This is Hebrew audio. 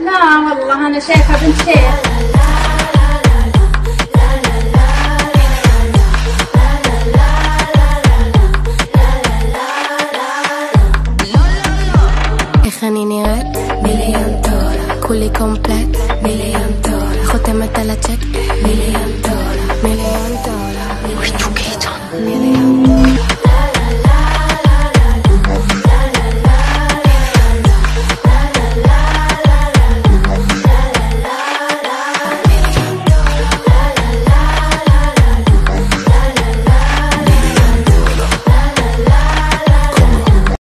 لا والله أنا شايفة بنت شيخ איך אני נראית? מיליון דולר. כולי קומפלט? מיליון דולר. חותמת על הצ'ק? מיליון דולר.